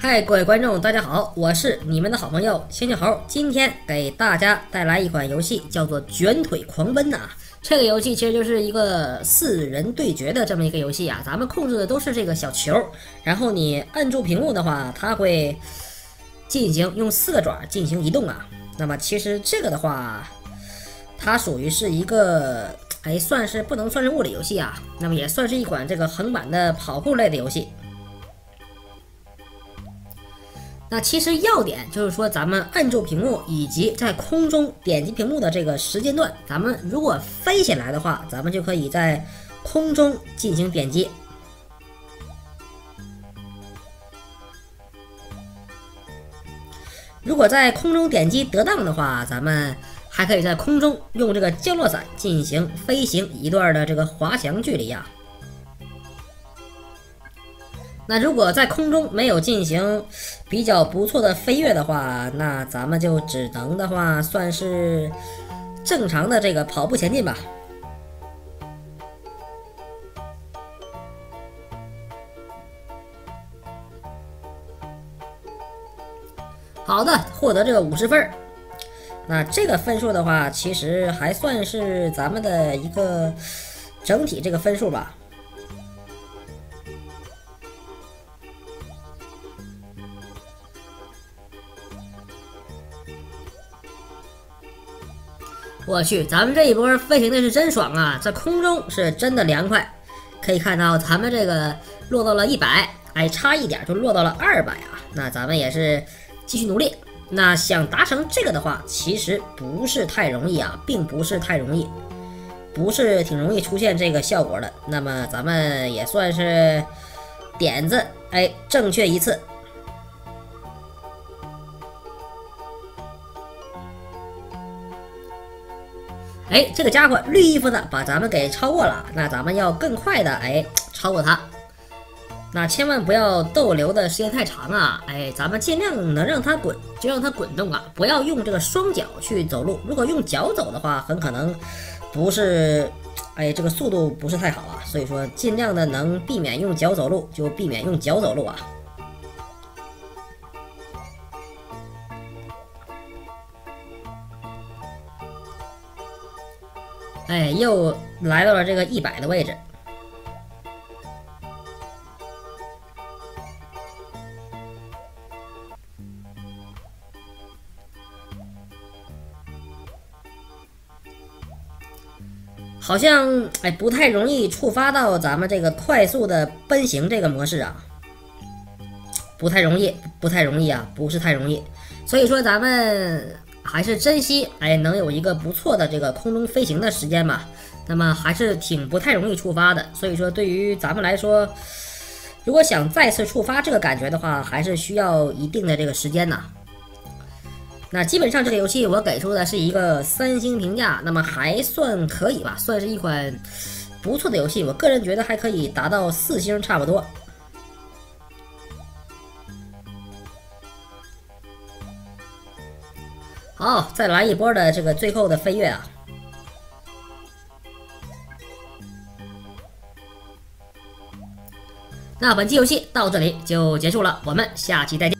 嗨，各位观众，大家好，我是你们的好朋友星星猴。今天给大家带来一款游戏，叫做《卷腿狂奔》呐。这个游戏其实就是一个四人对决的这么一个游戏啊。咱们控制的都是这个小球，然后你摁住屏幕的话，它会进行用四个爪进行移动啊。那么其实这个的话，它属于是一个，哎，算是不能算是物理游戏啊。那么也算是一款这个横版的跑酷类的游戏。那其实要点就是说，咱们按住屏幕以及在空中点击屏幕的这个时间段，咱们如果飞起来的话，咱们就可以在空中进行点击。如果在空中点击得当的话，咱们还可以在空中用这个降落伞进行飞行一段的这个滑翔距离啊。那如果在空中没有进行比较不错的飞跃的话，那咱们就只能的话算是正常的这个跑步前进吧。好的，获得这个五十分那这个分数的话，其实还算是咱们的一个整体这个分数吧。我去，咱们这一波飞行的是真爽啊！在空中是真的凉快，可以看到咱们这个落到了一百，哎，差一点就落到了二百啊！那咱们也是继续努力。那想达成这个的话，其实不是太容易啊，并不是太容易，不是挺容易出现这个效果的。那么咱们也算是点子，哎，正确一次。哎，这个家伙绿衣服的把咱们给超过了，那咱们要更快的哎超过他。那千万不要逗留的时间太长啊！哎，咱们尽量能让它滚就让它滚动啊，不要用这个双脚去走路。如果用脚走的话，很可能不是哎这个速度不是太好啊。所以说尽量的能避免用脚走路就避免用脚走路啊。哎，又来到了这个一百的位置。好像哎不太容易触发到咱们这个快速的奔行这个模式啊，不太容易，不太容易啊，不是太容易。所以说咱们。还是珍惜哎，能有一个不错的这个空中飞行的时间吧。那么还是挺不太容易触发的，所以说对于咱们来说，如果想再次触发这个感觉的话，还是需要一定的这个时间呐。那基本上这个游戏我给出的是一个三星评价，那么还算可以吧，算是一款不错的游戏。我个人觉得还可以达到四星差不多。好，再来一波的这个最后的飞跃啊！那本期游戏到这里就结束了，我们下期再见。